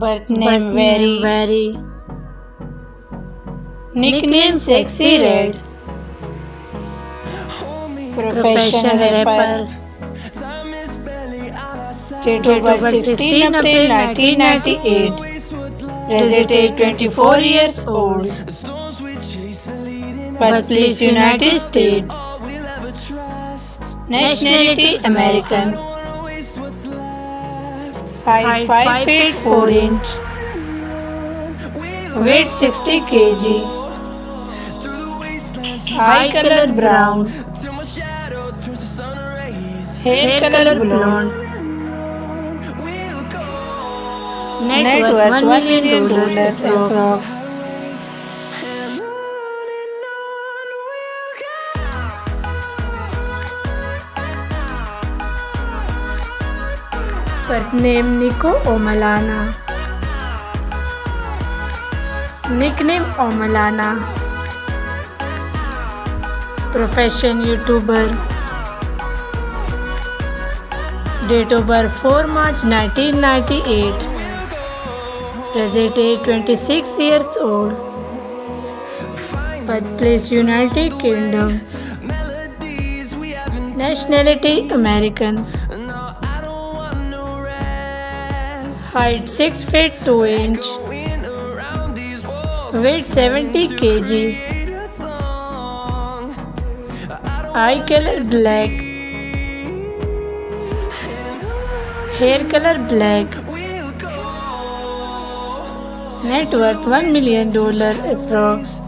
Birth name vary. vary. Nickname Sexyy Red. Profession rapper. Date of birth 16 April 1998. Present age 24 years old. Birthplace United States. Nationality American. Five five feet four inch weight sixty K G eye colour brown hair colour blonde net worth one million dollar approx Birth Omalana. Nickname Omalana. Profession YouTuber. Date of birth 4 March 1998. Present age 26 years old. Birthplace United Kingdom. Nationality American. Height 6 feet 2 inch. Weight 70 kg. Eye color black. Hair color black. Net worth 1 million dollar approx.